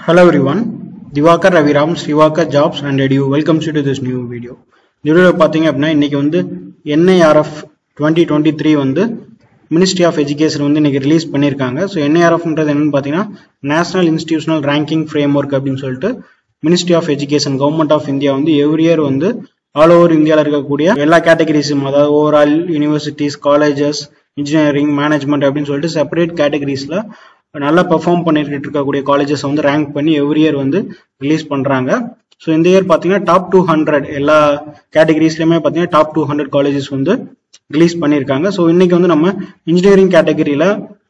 Hello everyone, Divakar Raviram, Srivakar Jobs and Edu welcomes you to this new video. இந்த வீடியோவில் பார்த்தீங்க அப்படின்னா இன்னைக்கு வந்து என்ஐஆர்எஃப் டுவெண்ட்டி டுவெண்ட்டி த்ரீ வந்து மினிஸ்ட்ரி ஆஃப் எஜுகேஷன் வந்து இன்னைக்கு ரிலீஸ் பண்ணியிருக்காங்க ஸோ என்ஐஆர்எஃப்ன்றது என்னென்னு பார்த்தீங்கன்னா national institutional ranking framework அப்படின்னு சொல்லிட்டு ministry of education government of India வந்து எவ்ரி இயர் வந்து ஆல் ஓவர் இந்தியாவில் இருக்கக்கூடிய எல்லா கேட்டகரிஸும் அதாவது overall universities colleges engineering management அப்படின்னு சொல்லிட்டு செப்பரேட் கேட்டகரிஸில் நல்லா பெர்ஃபார்ம் பண்ணிட்டு இருக்கக்கூடிய காலேஜஸ் வந்து ரேங்க் பண்ணி எவ்ரி இயர் வந்து ரிலீஸ் பண்ணுறாங்க ஸோ இந்த இயர் பார்த்தீங்கன்னா டாப் டூ ஹண்ட்ரட் எல்லா கேட்டகரிஸ்லையுமே பார்த்தீங்கன்னா டாப் டூ ஹண்ட்ரட் காலேஜஸ் வந்து ரிலீஸ் பண்ணியிருக்காங்க ஸோ இன்னைக்கு வந்து நம்ம இன்ஜினியரிங் கேட்டகரியில்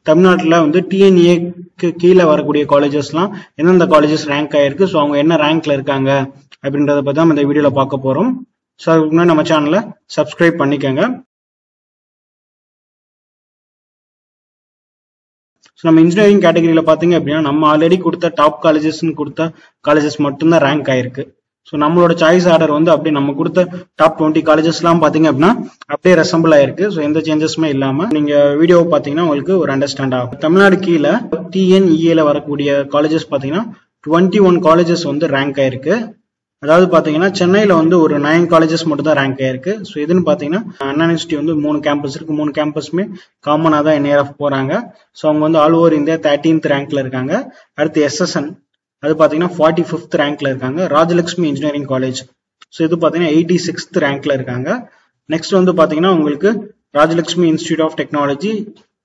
தமிழ்நாட்டில் வந்து டிஎன்ஏக்கு கீழே வரக்கூடிய காலேஜஸ்லாம் எந்தெந்த காலேஜஸ் ரேங்க் ஆயிருக்கு? ஸோ அவங்க என்ன ரேங்க்ல இருக்காங்க? அப்படின்றத பற்றி தான் இந்த வீடியோவில் பார்க்க போகிறோம் ஸோ அதுக்கு முன்னாடி நம்ம சேனலை சப்ஸ்கிரைப் பண்ணிக்கோங்க. ஸோ நம்ம இன்ஜினியரிங் கேட்டகரியில் பார்த்தீங்க அப்படின்னா நம்ம ஆல்ரெடி கொடுத்த டாப் காலேஜஸ்னு கொடுத்த காலேஜஸ் மட்டும்தான் ரேங்க் ஆயிருக்கு. ஸோ நம்மளோட சாய்ஸ் ஆர்டர் வந்து அப்படியே நம்ம கொடுத்த டாப் டுவெண்ட்டி காலேஜஸ்லாம் பார்த்தீங்க அப்படின்னா அப்படியே ரெசம்பிள் ஆயிருக்கு. ஸோ எந்த சேஞ்சஸுமே இல்லாமல் நீங்கள் வீடியோ பார்த்தீங்கன்னா உங்களுக்கு ஒரு அண்டர்ஸ்டாண்ட் ஆகும். தமிழ்நாடு கீழே டிஎன்இஏல வரக்கூடிய காலேஜஸ் பார்த்தீங்கன்னா டுவெண்ட்டி ஒன் காலேஜஸ் வந்து ரேங்க் ஆயிருக்கு. அதாவது பார்த்தீங்கன்னா சென்னையில் வந்து ஒரு நைன் காலேஜஸ் மட்டும் தான் ரேங்க் ஆயிருக்கு. ஸோ இதுன்னு பார்த்தீங்கன்னா அண்ணா யூனிவர்சிட்டி வந்து மூணு கேம்பஸ் இருக்கு. மூணு கேம்பஸுமே காமனாக தான் என்ஏஆர்எஃப் போகிறாங்க ஸோ அவங்க வந்து ஆல் ஓவர் இந்தியா தேர்ட்டீன்த் ரேங்க்ல இருக்காங்க. அடுத்து எஸ்எஸ்என் அது பார்த்தீங்கன்னா ஃபார்ட்டி ஃபிஃப்த் ரேங்க்ல இருக்காங்க. ராஜலட்சுமி இன்ஜினியரிங் காலேஜ் ஸோ இது பார்த்தீங்கன்னா எயிட்டி சிக்ஸ்த் ரேங்க்ல இருக்காங்க. நெக்ஸ்ட் வந்து பார்த்தீங்கன்னா உங்களுக்கு Rajalakshmi institute of technology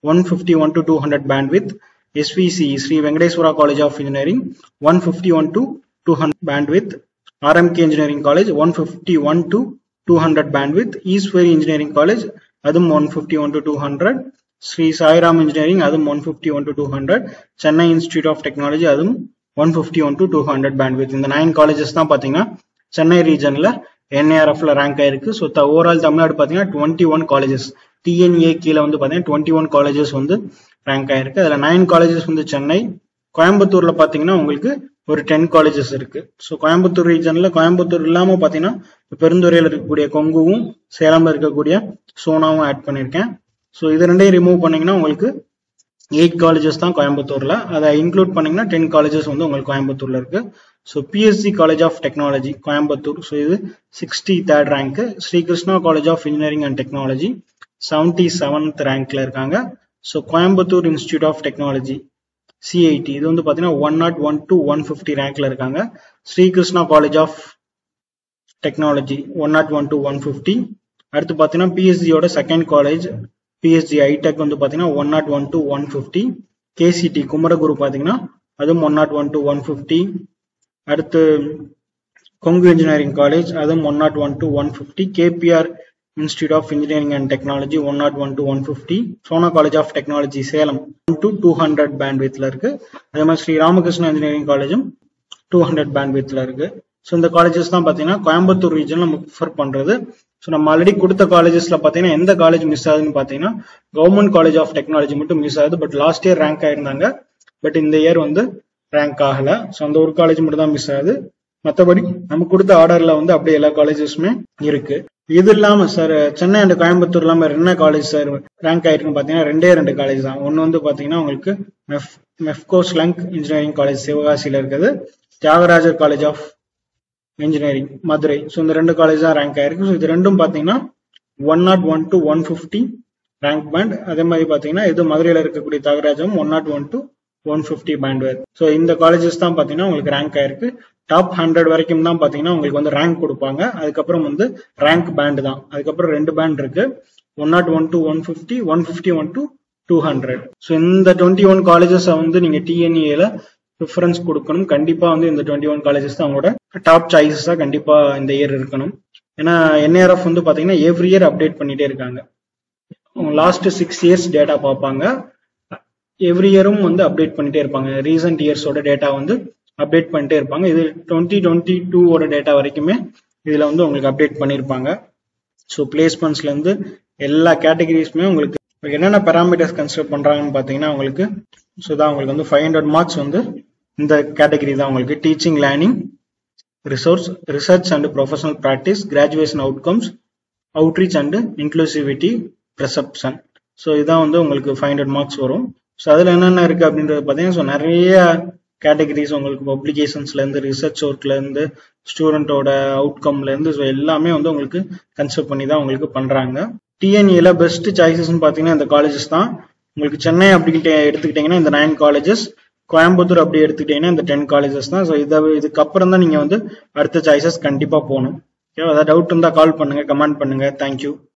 one fifty one to two hundred bandwidth SVC Sri Venkateswara college of engineering one fifty one to two hundred bandwidth RMK engineering college RMK Engineering College 151 to 200 bandwidth, Eastway engineering college அதுவும் one fifty one to two hundred Sri Sairam engineering அதுவும் 151 to 200, Chennai institute of technology அதுவும் one fifty one 151 to 200 bandwidth. இந்த nine colleges தான் பார்த்தீங்கன்னா சென்னை ரீஜனில் என்ஏஆர்எஃப்ல rank ஆயிருக்கு. So overall Tamil Nadu பார்த்தீங்கன்னா டுவெண்ட்டி ஒன் காலேஜஸ் டிஎன்ஏ கீழே வந்து பார்த்தீங்கன்னா டுவெண்ட்டி ஒன் காலேஜஸ் வந்து ரேங்க் ஆயிருக்கு. அதில் நைன் காலேஜஸ் வந்து சென்னை கோயம்புத்தூரில் பார்த்தீங்கன்னா உங்களுக்கு ஒரு டென் காலேஜஸ் இருக்கு. ஸோ கோயம்புத்தூர் ரீஜன்ல கோயம்புத்தூர் இல்லாம பாத்தீங்கன்னா பெருந்துறையில் இருக்கக்கூடிய கொங்குவும் சேலம்ல இருக்கக்கூடிய சோனாவும் ஆட் பண்ணியிருக்கேன் ஸோ இது ரெண்டையும் ரிமூவ் பண்ணீங்கன்னா உங்களுக்கு எயிட் காலேஜஸ் தான் கோயம்புத்தூர்ல. அதை இன்க்ளூட் பண்ணீங்கன்னா டென் காலேஜஸ் வந்து உங்களுக்கு கோயம்புத்தூர்ல இருக்கு. So PSG college of technology Coimbatore. So இது sixty third rank Sri Krishna college of engineering and technology seventy seventh ரேங்க்ல இருக்காங்க. So Coimbatore institute of technology CIT இது வந்து பார்த்தீங்கன்னா one not one to one fifty ரேங்க்ல இருக்காங்க. Sri Krishna college of technology one not one to one fifty அடுத்து பார்த்தீங்கன்னா பிஎஸ்சியோட second college PSG iTech வந்து பார்த்தீங்கன்னா one not one to one fifty KCT Kumaraguru பார்த்தீங்கன்னா அதுவும் one not one to one fifty அடுத்து Kongu engineering college அதுவும் one not one to one fifty KPR institute of engineering and technology one not one to one fifty Sona college of technology Salem one to two hundred pant வித்ல இருக்கு. அதே மாதிரி Sri Ramakrishna engineering காலேஜும் two hundred பேண்ட் வித்ல இருக்கு. So இந்த colleges தான் பார்த்தீங்கன்னா கோயம்புத்தூர் ரீஜன்ல நம்ம ப்ரிஃபர் பண்றது. ஸோ நம்ம ஆல்ரெடி கொடுத்த காலேஜஸ்ல பார்த்தீங்கன்னா எந்த காலேஜ் மிஸ் ஆகுதுன்னு பார்த்தீங்கன்னா கவர்மெண்ட் காலேஜ் ஆஃப் டெக்னாலஜி மட்டும் மிஸ் ஆகுது. பட் லாஸ்ட் இயர் ரேங்க் ஆயிருந்தாங்க. பட் இந்த இயர் வந்து ரேங்க் ஆகல. ஸோ அந்த ஒரு காலேஜ் மட்டும் தான் மிஸ் ஆகுது. மற்றபடி நம்ம கொடுத்த ஆர்டர்ல வந்து அப்படியே எல்லா காலேஜஸுமே இருக்கு. இது இல்லாம சார் சென்னை அண்ட் கோயம்புத்தூர் இல்லாம என்ன காலேஜ் சார் ரேங்க் ஆயிருக்குன்னு பாத்தீங்கன்னா ரெண்டே ரெண்டு காலேஜ் தான். ஒன்னு வந்து பாத்தீங்கன்னா உங்களுக்கு மெஃப் மெஃப்கோ ஸ்லங்க் இன்ஜினியரிங் காலேஜ் சிவகாசியில இருக்குது. Thiagarajar college of engineering Madurai. So இந்த ரெண்டு காலேஜ் தான் ரேங்க் ஆயிருக்கு. ஸோ இது ரெண்டும் பாத்தீங்கன்னா one not one to one fifty rank band அதே மாதிரி பாத்தீங்கன்னா இது மதுரையில இருக்கக்கூடிய Thiagarajam one not one to one fifty band where so இந்த காலேஜஸ் தான் பாத்தீங்கன்னா உங்களுக்கு ரேங்க் ஆயிருக்கு. டாப் ஹண்ட்ரட் வரைக்கும் தான் பாத்தீங்கன்னா உங்களுக்கு வந்து ரேங்க் கொடுப்பாங்க. அதுக்கப்புறம் வந்து ரேங்க் பேண்ட் தான். அதுக்கப்புறம் ரெண்டு பேண்ட் இருக்கு. One not one to one fifty one fifty one to two hundred so இந்த டுவெண்ட்டி ஒன் காலேஜஸ் வந்து நீங்க டிஎன்ஏல ப்ரிஃபரன்ஸ் கொடுக்கணும். கண்டிப்பா வந்து இந்த டுவெண்ட்டி ஒன் காலேஜஸ் தான் அவங்களோட டாப் சாய்ஸஸா கண்டிப்பா இந்த இயர் இருக்கணும். ஏன்னா என்ஏஆர்எஃப் வந்து பாத்தீங்கன்னா எவ்ரி இயர் அப்டேட் பண்ணிட்டே இருக்காங்க. லாஸ்ட் சிக்ஸ் இயர்ஸ் டேட்டா பார்ப்பாங்க. எவ்ரி இயரும் வந்து அப்டேட் பண்ணிட்டே இருப்பாங்க. ரீசெண்ட் இயர்ஸோட டேட்டா வந்து அப்டேட் பண்ணிட்டே இருப்பாங்க. இது டுவெண்ட்டி டுவெண்ட்டி டூவோட டேட்டா வரைக்குமே இதில் வந்து உங்களுக்கு அப்டேட் பண்ணியிருப்பாங்க ஸோ பிளேஸ்மெண்ட்ஸ்லேருந்து எல்லா கேட்டகரிஸுமே உங்களுக்கு என்னென்ன பேராமீட்டர்ஸ் கன்சிடர் பண்ணுறாங்கன்னு பார்த்தீங்கன்னா உங்களுக்கு ஸோ தான் உங்களுக்கு வந்து ஃபைவ் ஹண்ட்ரட் மார்க்ஸ் வந்து இந்த கேட்டகரி தான் உங்களுக்கு. Teaching learning resource research and professional practice graduation outcomes outreach and inclusivity perception so இதான் வந்து உங்களுக்கு ஃபைவ் ஹண்ட்ரட் மார்க்ஸ் வரும். ஸோ அதில் என்னென்ன இருக்குது அப்படின்றது பார்த்தீங்கன்னா ஸோ நிறைய கேட்டகரிஸ் உங்களுக்கு பப்ளிகேஷன்ஸ்லேருந்து ரிசர்ச் ஒர்க்லேருந்து ஸ்டூடெண்ட்டோட ஸ்டூடெண்டோட ஸோ எல்லாமே வந்து உங்களுக்கு கன்சிடர் பண்ணி தான் உங்களுக்கு பண்ணுறாங்க டிஎன்ஏல பெஸ்ட் சாய்ஸஸ்னு பார்த்தீங்கன்னா இந்த காலேஜஸ் தான். உங்களுக்கு சென்னை அப்படிக்கிட்ட எடுத்துக்கிட்டீங்கன்னா இந்த நைன் காலேஜஸ் கோயம்புத்தூர் அப்படி எடுத்துக்கிட்டீங்கன்னா இந்த டென் காலேஜஸ் தான். ஸோ இதை இதுக்கப்புறம் தான் நீங்கள் வந்து அடுத்த சாய்ஸஸ் கண்டிப்பாக போகணும். ஓகே ஏதாவது டவுட் இருந்தால் கால் பண்ணுங்கள் கமெண்ட் பண்ணுங்கள் தேங்க்யூ